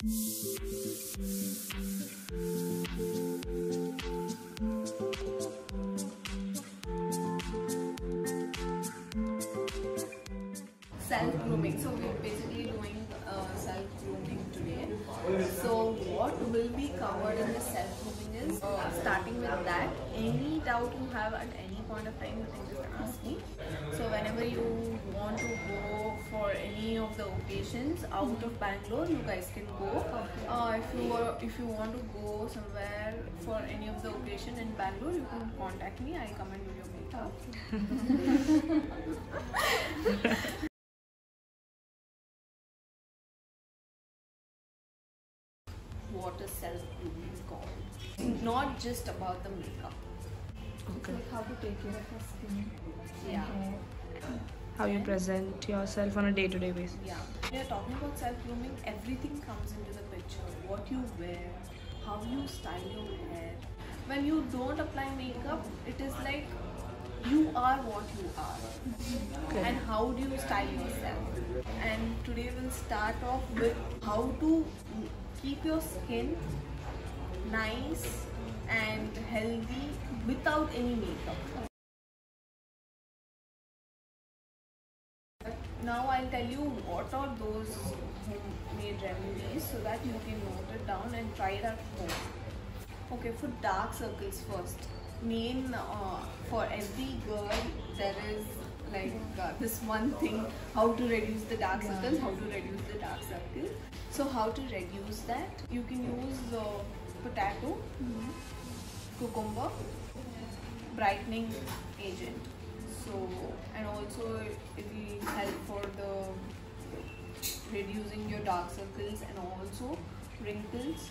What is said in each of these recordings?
self grooming. So we're basically doing uh, self grooming today. So what will be covered in the self grooming is uh, starting with that. Any doubt you have at any point of time, you can just ask me. So whenever you want to go for any of the occasions out of Bangalore, you guys can go. Uh, if you are, if you want to go somewhere for any of the occasion in Bangalore, you can contact me. I come and do your makeup. what is self grooming called. Not just about the makeup. Okay. Like how to take care of your skin. Yeah. How you present yourself on a day-to-day basis. Yeah. When you're talking about self grooming, everything comes into the picture. What you wear, how you style your hair. When you don't apply makeup, it is like you are what you are. Okay. And how do you style yourself? And today we'll start off with how to keep your skin nice and healthy without any makeup. Now I'll tell you what are those homemade remedies so that you can note it down and try it at home. Okay, for dark circles first. Main uh, for every girl there is like uh, this one thing how to reduce the dark circles, how to reduce the dark circles. So how to reduce that? You can use uh, potato, cucumber, brightening agent. So and also it will help for the reducing your dark circles and also wrinkles.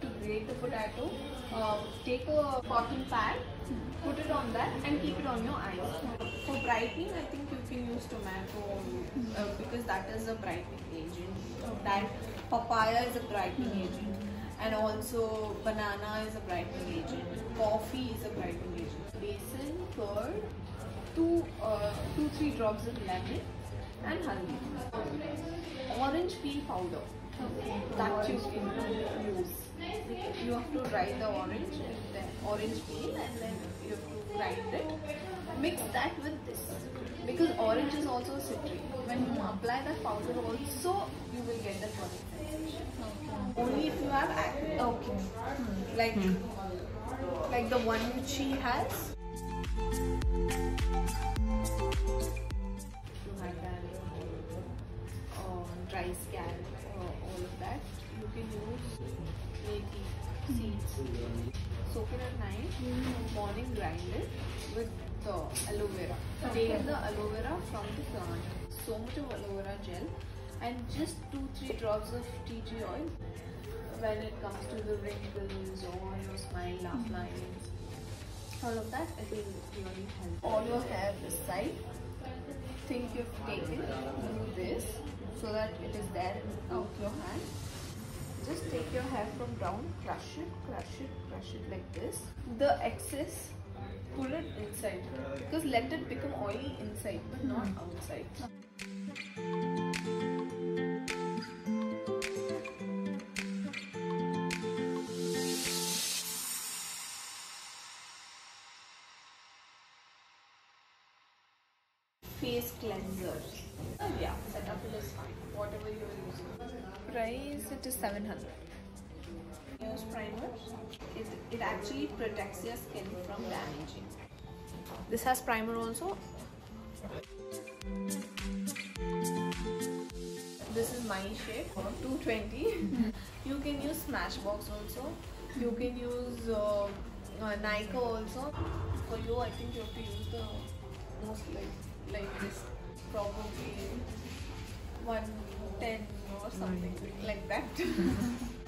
To grate the potato, uh, take a cotton pad, put it on that and keep it on your eyes. For brightening, I think you can use tomato uh, because that is a brightening agent. That papaya is a brightening agent and also banana is a brightening agent. Coffee is a brightening agent. Besan, curd, two, uh, two three drops of lemon and honey. Orange peel powder that you can use. You have to dry the orange and then orange peel and then you have to grind it. Mix that with this because orange is also citric. When you apply that powder also you will get the tonic sensation. Only if you have acne. Okay. Like like the one which she has. Dry scalp, uh, all of that, you can use methi seeds. Soak it at night, morning grind it with the aloe vera. Take the aloe vera from the plant. So much of aloe vera gel and just 2-3 drops of tea tree oil when it comes to the wrinkles or your smile laugh lines. All of that help. All your hair this side think you've taken, do this so that it is there out your hand. Just take your hair from down, crush it, crush it, crush it like this. The excess, pull it inside because let it become oily inside but not outside. Yeah, setup it is fine. Whatever you are using. Price it is 700. Use primer. It, it actually protects your skin from damaging. This has primer also. This is my shade, 220. you can use Smashbox also. You can use uh, uh, also. For you, I think you have to use the most like like this probably 110 or something like that.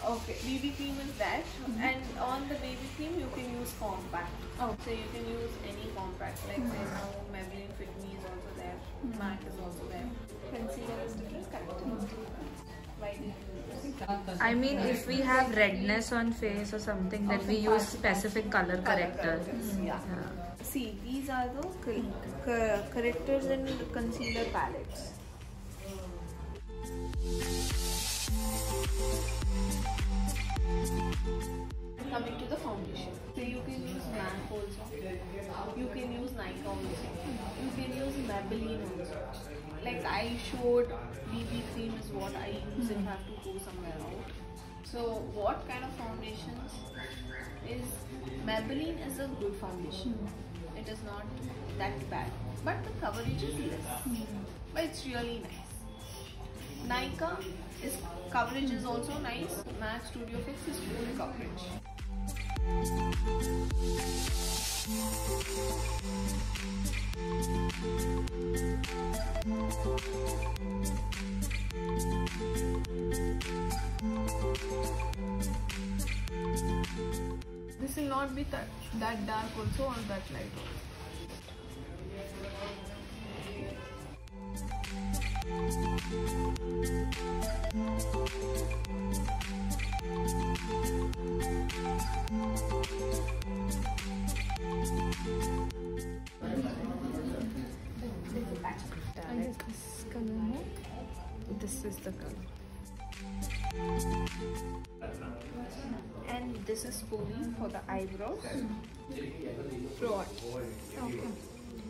Okay bb cream is that. Mm-hmm. And on the bb cream you can use compact Oh. so you can use any compact like say mm-hmm. now Maybelline Fit Me is also there. Mm-hmm. MAC is also there. Concealer is different. Corrector why did you use I mean, if we have redness on face or something, then we use specific color corrector. yeah. Yeah. See, these are the cor- cor- correctors and concealer palettes. coming to the foundation. So you can use MAC also. You can use Nykaa also. You can use Maybelline also. Like I showed BB cream is what I use if I have to go somewhere out. So what kind of foundations is Maybelline is a good foundation. It is not that bad. But the coverage is less. Hmm. But it's really nice. Nykaa is coverage is also nice. Mac Studio Fix is full coverage. This will not be that, that dark also or that light also. This color? This is the color. And this is for the eyebrows. Fraud. Okay.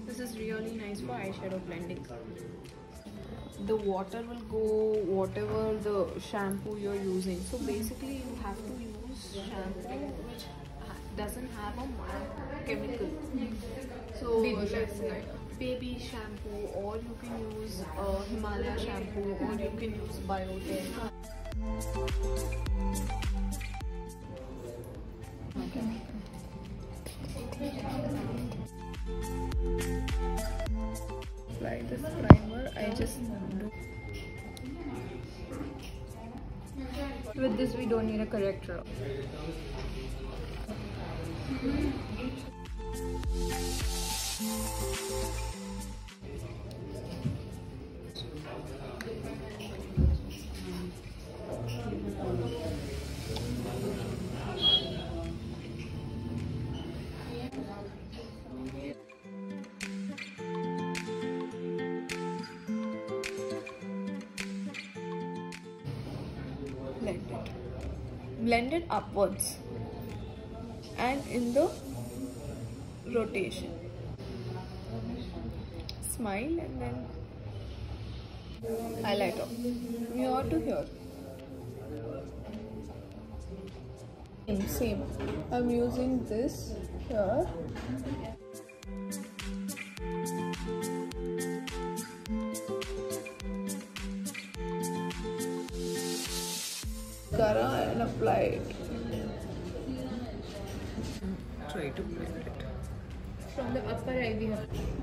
This is really nice for eyeshadow blending. The water will go whatever the shampoo you're using. So basically, you have to use shampoo which doesn't have a chemical. So let's say baby shampoo, or you can use uh, Himalaya shampoo, or you can use Biotin. Apply this primer. I just do With this we don't need a corrector. Blend it. Upwards and in the rotation. Smile and then highlighter. Here to here. Same, same. I'm using this here. Mascara and apply it. Try to blend it. From the upper eye we have.